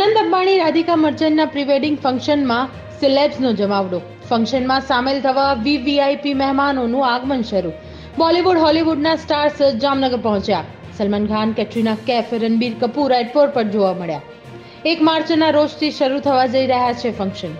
આનંદ અંબાણી, રાધિકા મર્ચન્ટના પ્રીવેડિંગ ફંક્શનમાં સિલેબ્સનો જમાવડો. ફંક્શનમાં સામેલ થવા વીવીઆઈપી મહેમાનોનું આગમન શરૂ. બોલિવૂડ, હોલિવૂડના સ્ટાર્સ જામનગર પહોંચ્યા. સલમાન ખાન, કેટરીના કેફ, રણબીર કપૂર એરપોર્ટ પર જોવા મળ્યા. એક માર્ચના રોજથી શરૂ થવા જઈ રહ્યા છે ફંક્શન.